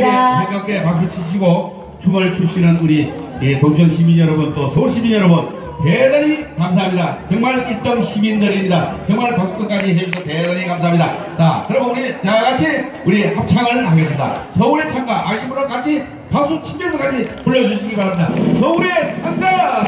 감사합니다. 반갑게 박수 치시고 춤을 추시는 우리 예, 동천 시민 여러분 또 서울 시민 여러분 대단히 감사합니다. 정말 1등 시민들입니다. 정말 박수 끝까지 해주셔서 대단히 감사합니다. 자, 그러면 우리 자 같이 우리 합창을 하겠습니다. 서울의 창가 아시는 분들 같이 박수 치면서 같이 불러주시기 바랍니다. 서울의 창가!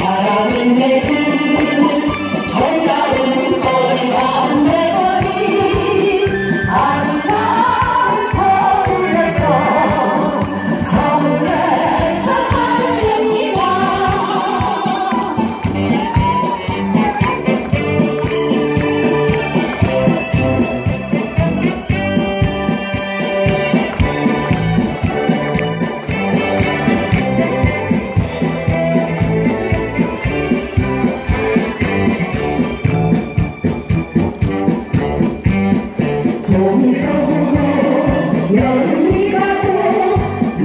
여름이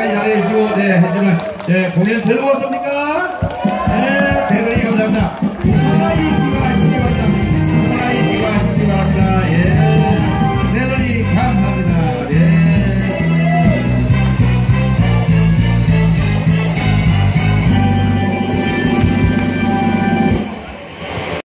끝까지 잘해주시고, 네, 해주는, 네, 공연 즐거웠습니까?